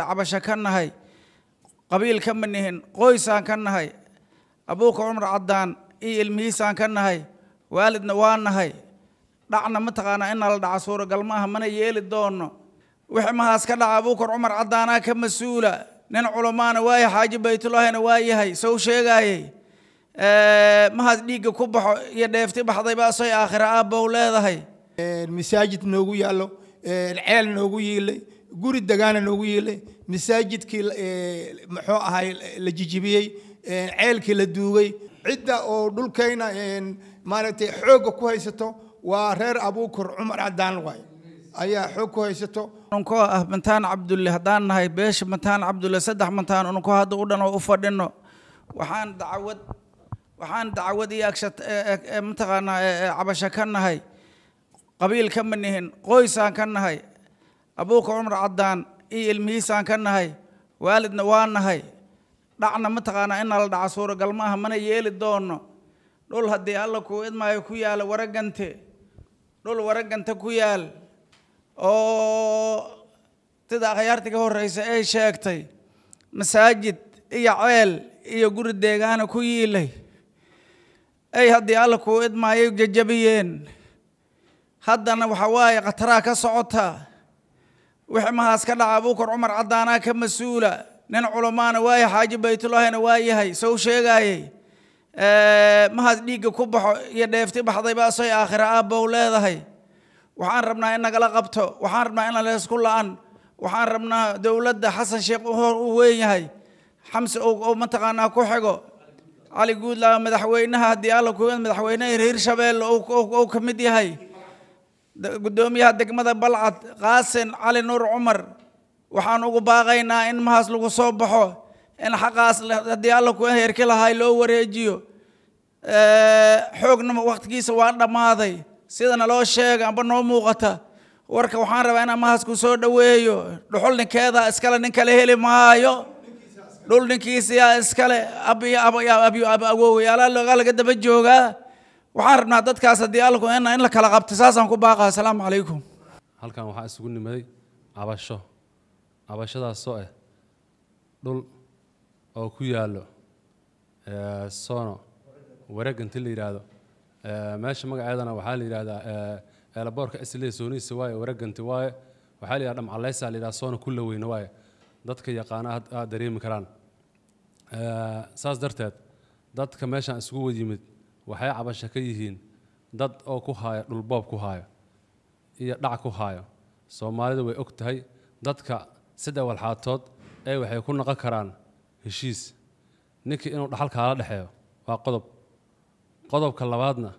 cabasho ka nahay qabiil kama nihin qoysaan ka nahay abuuka cumar caddaan iyo ilmihiisaan ka nahay waalidna waa nahay dhacna mataqaanaa inaa la dhaca suuragal maaha mana yeeli doono wixii mahaas ka dhaca abuukar cumar caddaanaa ka mas'uula nin culamaana waaye xaaji baytullaahina waa yahay sow sheegaayey mahaas dhiigga ku baxo iyo dheefti baxdayba asoy aakhira aabbow leedahay. Masaajid noogu yaallo ceel noogu yiilay guri degaana noogu yiilay masaajidkii muxuu ahay la jijibiyey ceelkii la duugay. Cidda oo dhulkayna maaragtay xoogga ku haysato waa reer abuukar cumar caddaan waay ayaa xoog ku haysato. Unkoo ah mantaan cabdulle haddaan nahay beesha mantaan cabdulle saddex mantaan unkoo hadda u dhan oo u fadhino. Waxaan dacwad waxaan dacwad iyo agsha mataqaanaa cabasho ka nahay. Qabiil kama nihin qoysaan ka nahay abuuka cumar caddaan iyo ilmihiisaan ka nahay waalidna waa nahay. Dhacna mataqaanaa inaa la dhaca suuragal maaha mana yeeli doono. Dhul haddii alla kuu idmaayo ku yaalla waragante dhul waragante ku yaal oo sida akhyaartii ka horreysa ay sheegtay masaajid iyo ceel iyo guri deegaana ku yiilay. Ay haddii alla kuu idmaayo jajabiyeen. Haddana waxa waaye khataraa ka socotaa wixii mahaas ka dhaca abuukar cumar caddaanaa ka mas'uula. Nin culamaana waaye xaaji baytullaahina waa yahay sow sheegaayey mahaas dhiigga ku baxo iyo dheefti baxdayba asoy aakhira aabbow leedahay. Waxaan rabnaa in nagala qabto waxaan rabnaa in laysku la-an waxaan rabnaa dowladda xasan sheekh u weyn yahay. Xamse oo mataqaanaa ku xigo. Cali guudlaa madaxweynaha haddii alla ku madaxweynaha hirshabeelle ou ka mid yahay guddoomiyaha degmada balcad qaasin cali nuur cumar waxaan ugu baaqaynaa in mahaas lagu soo baxo in xaqaas haddii alla ku heerki lahay loo wareejiyo xoogna waqtigiisa waa dhammaaday sidana loo sheega amba noo muuqata warka waxaan rabaa inaan mahaas ku soo dhoweeyo dhuxul ninkeeda iskale nin kale heli maayo dhul ninkiisiyaa iskale awowayaala laga daba joogaa waxaan rabnaa dadkaas haddii alku in la kala qabto saasaan ku baaqa asalaamu calaykum halkan waxaa isugu nimaday cabasho. Cabashadaasoo ah dhul oo ku yaallo sono wareeganti la yidhaahdo meesha magaceedana waxaa la yidhahdaa eelaboorka isle sooniisa waaye wareeganti waaye. Waxaa la yidhahda dhamcaleysa la yidhahda soona kulla weyne waaye. Dadka yaqaana aad dareemi karaan. Saas darteed dadka meeshaan isugu wad yimid waxay cabasho ka yihiin dad oo ku haaya dhulboob ku haayo iyo dhac ku haayo. Soomaalidu way og tahay dadka saddex walxaatood ee waxay ku noqon karaan heshiis. Ninkii inuu dhaxal kaala dhexeeyo waa qodob. Qodobka labaadna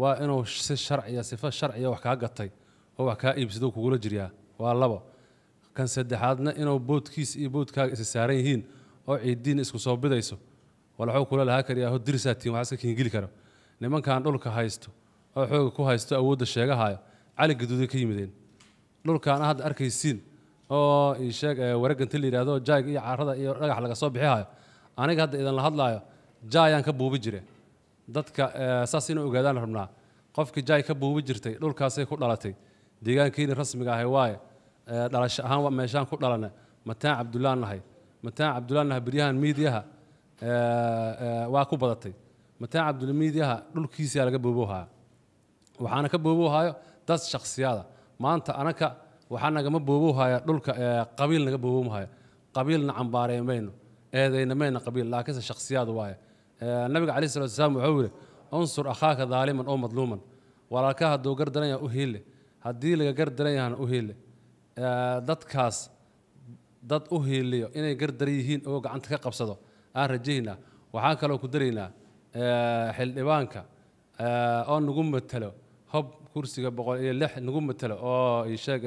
waa inuu si sharciya sifo sharciya wax kaa gatay oo wax kaa iibsado kugula jiryaa. Waa labo. Kan saddexaadna inuu boodkiisa iyo boodkaaga isa saaran yihiin oo ciidiin isku soo bidayso. Walxuu kula lahaa kariyaa ho dirisaatiin wax iska kiingeli karo nimankan dhulka haysto oo xooga ku haysto awoodda sheegahayo cali gaduuday ka yimideen. Dhulkaana hadda arkaysiin oo isheeg wareeganti la yidhahdo jaayga iyo carada iyo dhagax laga soo bixihayo aniga hadda idinla hadlaayo jaayaan ka buubi jire dadka saas inay ogaadaan rabnaa. Qofkii jaay ka buubi jirtay dhulkaasay ku dhalatay. Deegaankiini rasmiga ahay waaye dhalasho ahaan meeshaan ku dhalana mataan cabdullaan nahay. Mataan cabdullaan nahay beryahan miidiyaha waa ku badatay mataan cabdulmiidyaha dhulkiisaa laga boobowhaya waxaana ka boobowhayo dad shakhsiyaada maanta anaka waxaa nagama boobowhaya dhulka qabiil naga boobowhaya qabiilna cambaarey mayno eedayna mayna qabiil laakiinse shakhsiyaad waaye. Nabiga calayhi salatu wasalaam wuxuu yidhi unsur akhaaka daaliman oo madluuman. Walaalka hadduu gardaran yaha u hiille haddii laga gardaran yahana u hiille dadkaas dad u hiiliyo inay gardaran yihiin oo gacanta ka qabsado. Aan rajaynaa. Waxaan kaloo ku daraynaa xildhibaanka oo nagu matelo hob kursiga boqol iyo lix nagu matelo oo isheeg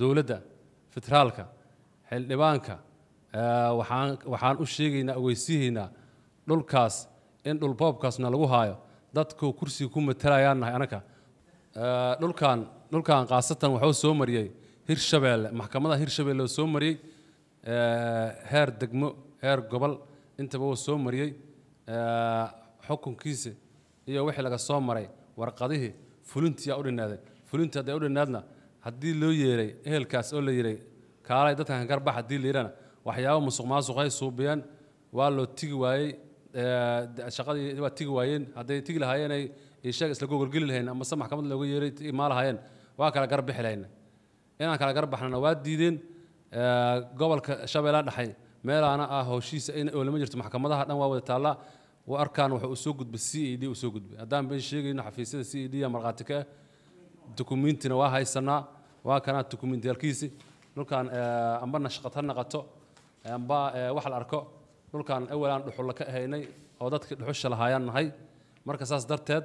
dowladda federaalka xildhibaanka waxaan waxaan u sheegaynaa ogeysiihaynaa dhulkaas in dhulboobkaasna lagu haayo dadku kursiga ku matalayaan nahay anaka dhulkan dhulkan khaasatan wuxuu soo mariyey hirshabeelle maxkamada hirshabeelle soo mariyey heer degmo heer gobol intaba wuu soo mariyey xukunkiisa iyo wixii laga soo maray warqadihii fulintiyaa u dhinaaday. Fulintii hadday u dhinaadna haddii loo yeeray ehelkaas oo la yiray kaalay dadkan garbax haddii la yidhana waxyaabo musuq maasuqay suubiyeen waa loo tigi waayey shaqadii waa tigi waayeen. Hadday tigi lahaayeen ay ishaga isla gogolgeli lahayn ama se maxkamad looga yeeray imaa lahaayeen waa kala garbixi lahayna inaan kala garbaxnana waa diideen gobolka shabeellaha dhexay meelaana ah howshiisa oo lama jirto maxkamadaha dhan waa wada taallaa arkaan wuxuu u soo gudbay c a d uu soo gudbay. Haddaan been sheegayno xafiisyada c a d markhaati ka ah waa haysanaa. Waa kanaa dukumiintiyaalkiisi dhulkan amba nashqad naqato. Amba wax la arko. Dhulkan awalaan dhuxulla ka ahaynay oo dadkii dhuxusha lahaayaan nahay. Marka saas darteed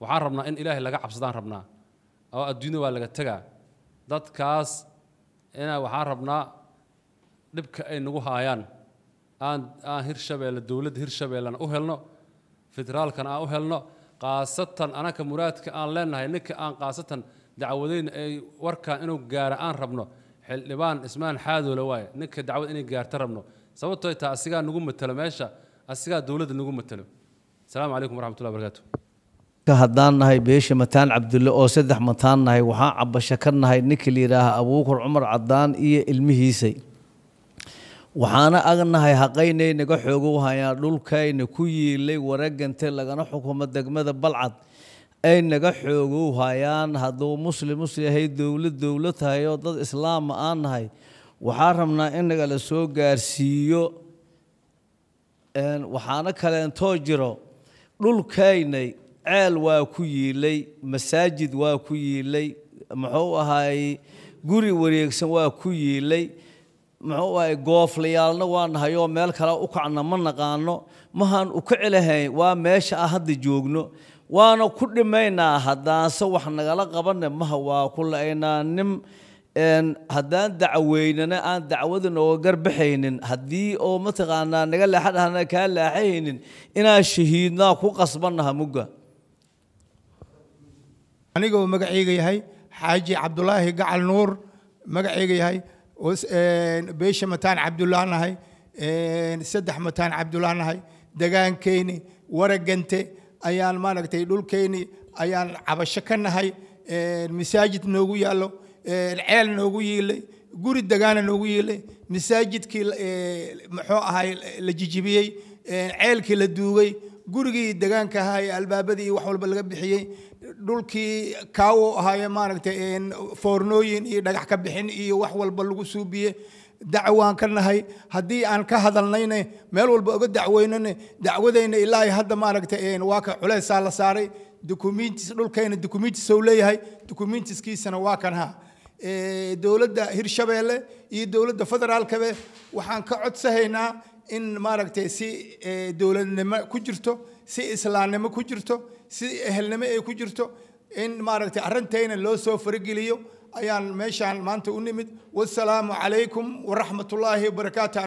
waxaan rabnaa in ilaahay laga cabsadaan rabnaa oo adduunya waa laga tegaa dadkaas ina waxaan rabnaa dhibka ay nagu haayaan. Aan aan hirshabeelle dowladda hirshabeellena u helno federaalkana aan u helno khaasatan anaka muraadka aan leenahay ninka aan khaasatan dacwadayn ay warkaan inuu gaara aan rabno. Xildhibaan ismaan xaadoole waaye. Ninka dacwad inay gaarta rabno. Sababtoo taa asigaa nagu matelo meesha asigaa dowladda nagu matelo asalaamu calaykum waraxmatullahi barakaatu haddaan nahay beesha mataan cabdulle oo saddex mataan nahay waxaan cabasho ka nahay ninka la yidhaaha abuukar cumar cadaan iyo ilmihiisay waxaana agnahay haqaynay naga xoogow hayaan dhulkayna ku yiilay waragante lagana xukumo degmada balcad. Ay naga xoogow hayaan hadduu muslim muslim yahay dowlad dowlad tahay oo dad islaama aan nahay waxaa rabnaa in nagala soo gaarsiiyo waxaana kaleentoo jiro dhulkaynay ceel waa ku yiilay masaajid waa ku yiilay muxuu ahaay guri wareegsan waa ku yiilay muxuu ahay gooflayaalna waa nahayoo meel kale u kacna ma naqaano. Mahaan u ka celahayn waa meesha ah hadda joogno. Waana ku dhimaynaa haddaanse wax nagala qabanne maha waa ku la-aynaa nin haddaan dacweynana aan dacwada nooga garbaxaynin haddii oo mataqaanaa naga leexadhahna kaa leexahaynin inaan shahiidnaa ku qasbannaha mugga. Anigoo magacayga yahay xaaji cabdulaahi gacal nuur magacayga yahay beesha mataan cabdullah nahay saddex mataan cabdullah nahay. Degaankeyni waragante ayaan maaragtay dhulkeyni ayaan cabasho ka nahay. Masaajid noogu yaallo ceel noogu yiilay guri degaana noogu yiilay. Masaajidkii muxuu ahay la jijibiyey ceelkii la duugay. Gurigii degaanka ahaa albaabadii wax walba laga bixiyey dhulkii kaawo ahaaye maaragtay foornooyin iyo dhagax ka bixin iyo wax walba lagu suubiye dacwaan ka nahay. Haddii aan ka hadalnayne meel walba oga dacweynane dacwadayna ilaahay hadda maaragtay waa ka culeysaa la saaray. Dukumiintis dhulkayna dukumiintis ou leeyahay. Dukumiintiskiisana waa kan ha dowladda hirshabeelle iyo dowladda federaalkabe waxaan ka codsahaynaa in maaragtay si dowladnimo ku jirto si islaamnimo ku jirto si ehelnimo ay ku jirto in maaragtay arrintayna loo soo farageliyo ayaan meeshaan maanta u nimid. Wasalaamu calaykum waraxmatullaahi wabarakaatu